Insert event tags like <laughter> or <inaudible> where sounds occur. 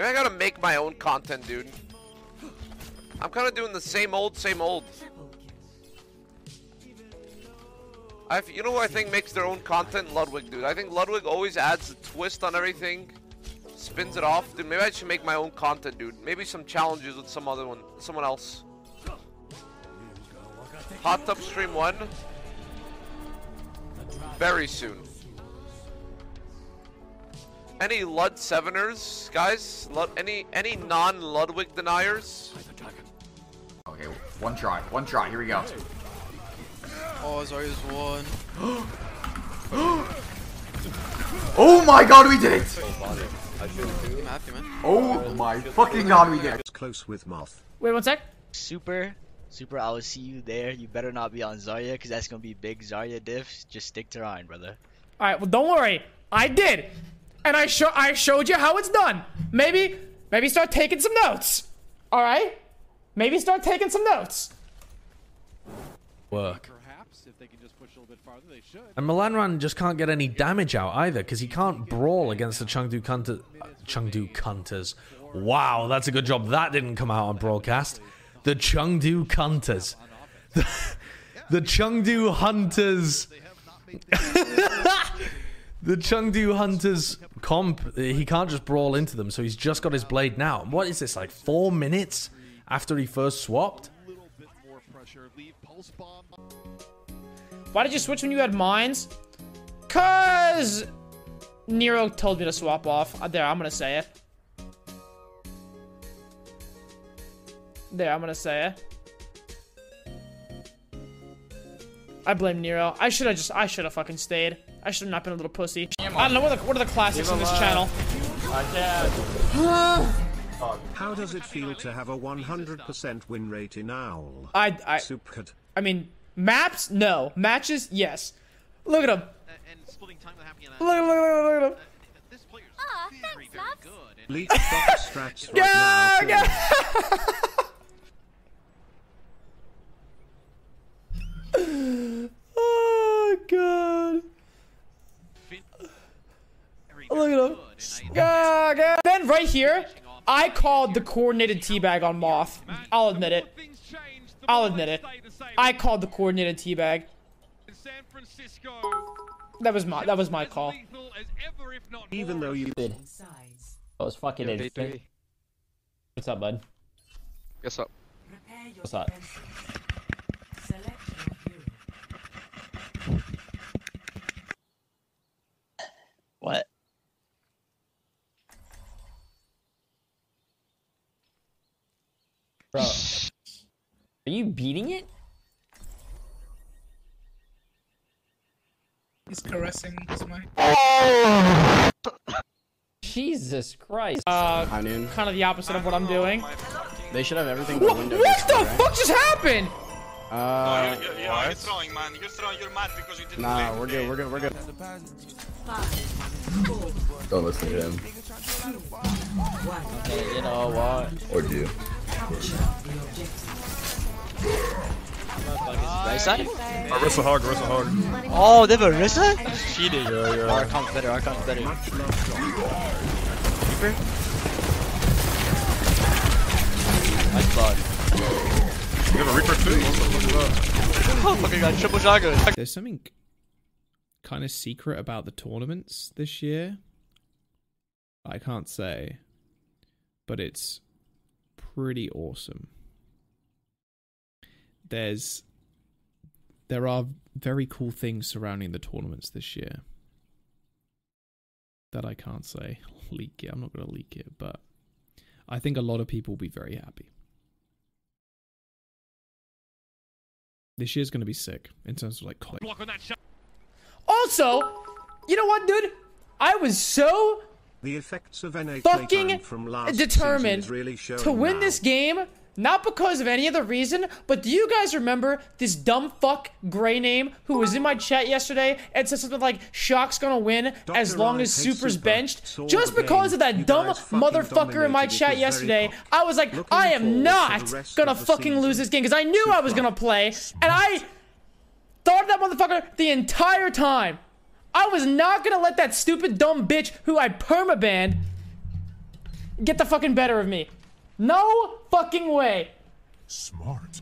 Maybe I gotta make my own content, dude. I'm kind of doing the same old, same old. I, you know who I think makes their own content? Ludwig, dude. I think Ludwig always adds a twist on everything, spins it off. Dude, maybe I should make my own content, dude. Maybe some challenges with some other one, someone else. Hot Tub Stream 1. Very soon. Any Lud Seveners, guys? Lud, any any non-Ludwig deniers? Okay, one try, one try. Here we go. Oh, Zarya's one. <gasps> Oh my god, we did it! I'm happy, man. Oh my fucking god, we did it! Close with Moth. Wait one sec. Super, Super, I will see you there. You better not be on Zarya, because that's going to be big Zarya diffs. Just stick to Rein, brother. All right, well don't worry. I did. And I show I showed you how it's done. Maybe maybe start taking some notes. All right? Maybe start taking some notes. Work. Perhaps if they can just push a little bit farther, they should. And Milanran just can't get any damage out either because he can't brawl against the Chengdu Kunter, uh, Chengdu Kunters. Wow, that's a good job. That didn't come out on broadcast. The Chengdu Kunters. <laughs> The, the Chengdu Hunters. <laughs> the Chengdu Hunters comp, he can't just brawl into them, so he's just got his blade now. What is this, like four minutes after he first swapped? little bit more pressure. Leave pulse bomb. Why did you switch when you had mines? Cause Nero told me to swap off. Uh, There, I'm gonna say it. There, I'm gonna say it. I blame Nero. I should have just, I should have fucking stayed. I should have not been a little pussy. I don't know what are the, what are the classics on this channel. How does it feel to have a 100% win rate in OWL? I, I, Super. I mean, maps, no. Matches, yes. Look at him. Uh, and splitting time with happening. Look at him. Look. Look at him. Uh, this player's Aw, very, thanks, very good. And strats <laughs> right Yeah, now. yeah. <laughs> oh god. very, Look very at him. good. And I- Yeah, yeah. Then right here, I called the coordinated teabag on Moth. I'll admit it. Things change, the I'll admit it. stay the same. I called the coordinated teabag. In San Francisco, That was my that was my call. lethal as ever, if not Even though you did. That was fucking insane. What's up, bud? Guess up. What's up? Are you beating it? He's caressing his mic. Jesus Christ. Uh, High noon. kind of the opposite of what I'm doing. They should have everything What, but what the right? fuck just happened? Uh, You're throwing, man. You're throwing. You're mad because you didn't nah, we're good. We're good. We're good. Don't listen to him. Okay, you know what? Or do. Right side? Orisa hog, Orisa hog. Oh, they have a Rissa? Cheating. Yeah, yeah. Archon's better. Archon's better. Reaper? Nice bot. You have a Reaper too? What fuck is? Oh, fucking got triple shotgun. There's something kind of secret about the tournaments this year. I can't say, but it's pretty awesome. There's there are very cool things surrounding the tournaments this year that I can't say <laughs> leak it. I'm not going to leak it, but I think a lot of people will be very happy. This year's going to be sick in terms of like college. Block on that shot. Also, you know what, dude? I was so The effects of NA fucking from last determined really to win now. this game, not because of any other reason, but do you guys remember this dumb fuck gray name who was in my chat yesterday and said something like "Shock's gonna win as long Ryan as Super's Super, benched"? Just because of that dumb motherfucker in my chat yesterday. I was like, Looking I am not gonna fucking lose this game because I knew I was gonna play, and I thought of that motherfucker the entire time. I was not gonna let that stupid dumb bitch who I permabanned get the fucking better of me. No fucking way. Smart.